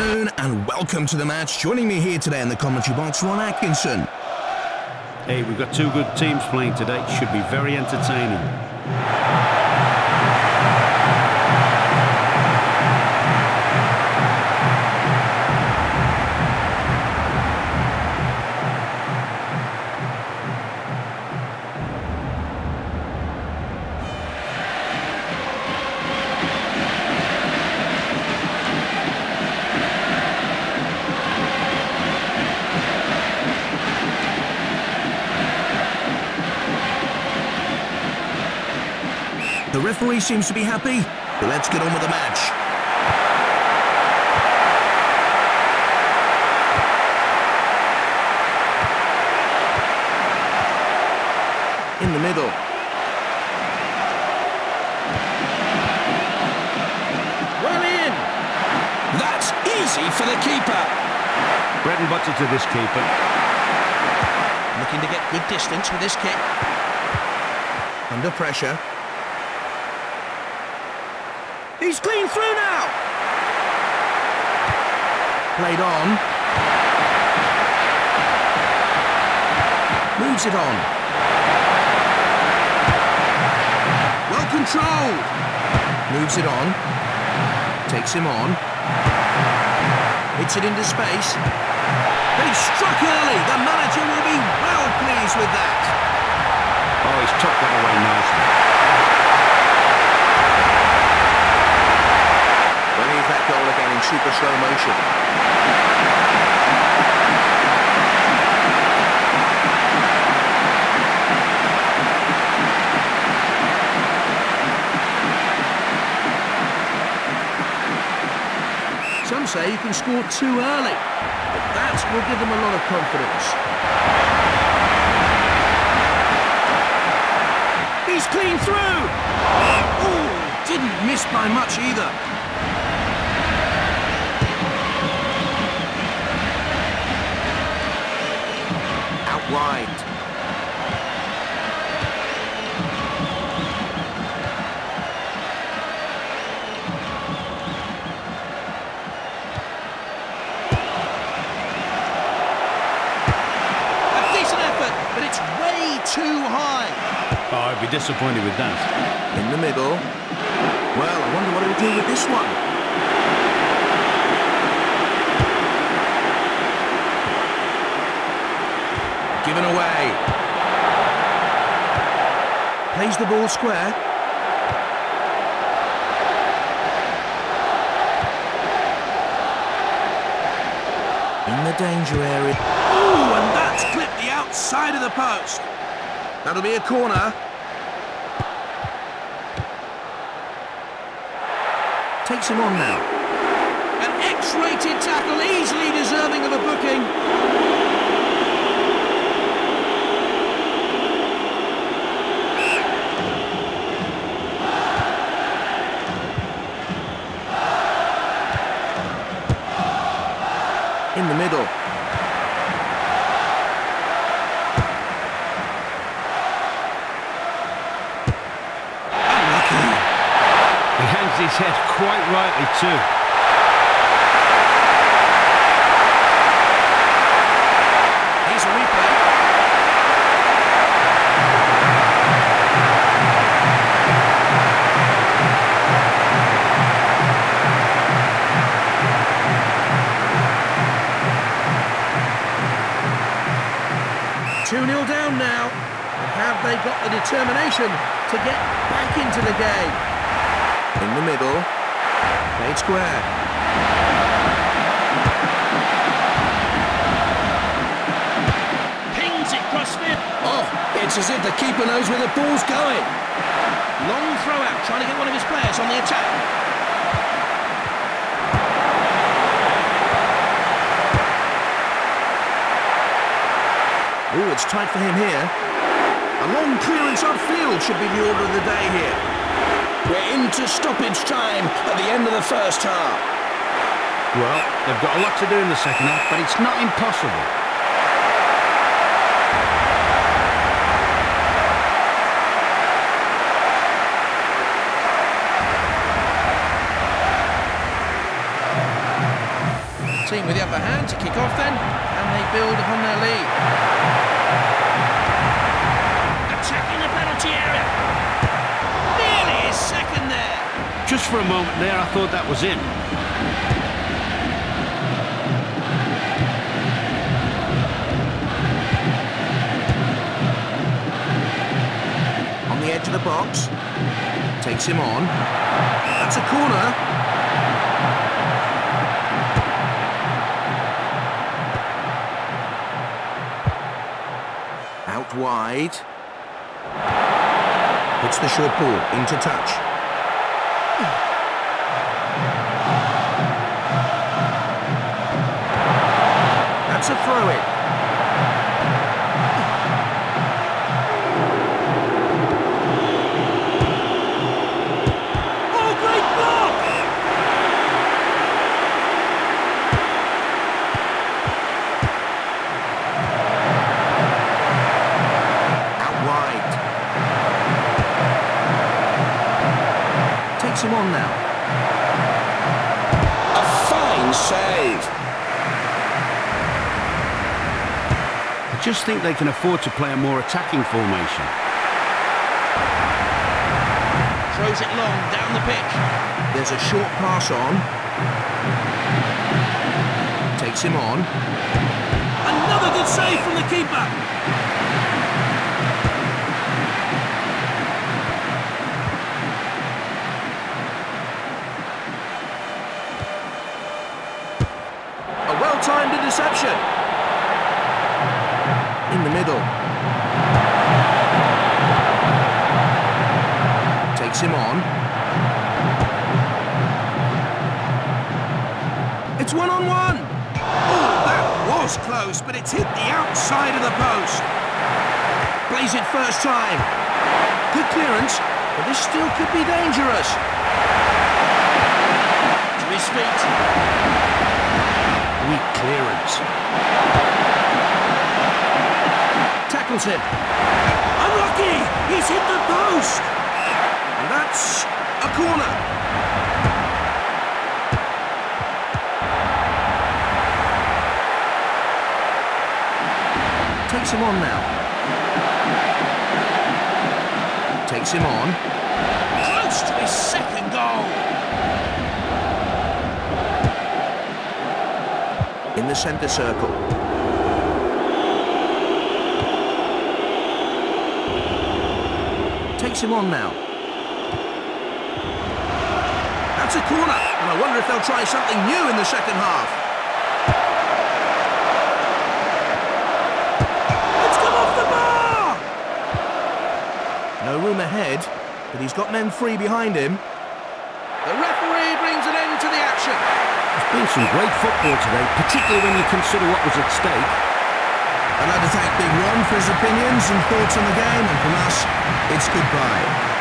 afternoon and welcome to the match. Joining me here today in the commentary box, Ron Atkinson. Hey, we've got two good teams playing today. Should be very entertaining. The referee seems to be happy, but let's get on with the match. In the middle. Run in! That's easy for the keeper. Bread and butter to this keeper. Looking to get good distance with this kick. Under pressure. He's clean through now! Played on. Moves it on. Well controlled. Moves it on. Takes him on. Hits it into space. He struck early. The manager will be well pleased with that. Oh, he's tucked that away nicely. Well, here's that goal again in super slow motion. Some say you can score too early, but that will give them a lot of confidence. He's clean through! Oh, didn't miss by much either. But it's way too high. Oh, I'd be disappointed with that. In the middle. Well, I wonder what he'll do with this one. Given away. Plays the ball square. In the danger area. Ooh, and that's clipped outside of the post. That'll be a corner. Takes him on now. An X-rated tackle, easily deserving of a booking. In the middle. Unlucky. He hangs his head quite rightly too. Here's a replay. Two 0 down now. And have they got the determination to get back into the game? In the middle. Played square. Pings it crossfield. Oh, it's as if the keeper knows where the ball's going. Long throw out, trying to get one of his players on the attack. Oh, it's tight for him here. A long clearance upfield should be the order of the day here. We're into stoppage time at the end of the first half. Well, they've got a lot to do in the second half, but it's not impossible. Team with the upper hand to kick off then, and they build upon their lead. Attacking the penalty area. Nearly his second there. Just for a moment there, I thought that was in. On the edge of the box. Takes him on. That's a corner. Out wide. Puts the short ball into touch. That's a throw-in. Takes him on now. A fine save. I just think they can afford to play a more attacking formation. Throws it long down the pitch. There's a short pass on. Takes him on. Another good save from the keeper. Close, but it's hit the outside of the post. Plays it first time. Good clearance, but this still could be dangerous. To his feet. Weak clearance. Tackles him. Unlucky! He's hit the post. And that's a corner. Takes him on now. Takes him on. Close to his second goal. in the centre circle. Takes him on now. That's a corner, and I wonder if they'll try something new in the second half. Room ahead, but he's got men free behind him. The referee brings an end to the action. There's been some great football today, particularly when you consider what was at stake. I'd like to thank Big Ron for his opinions and thoughts on the game, and from us, it's goodbye.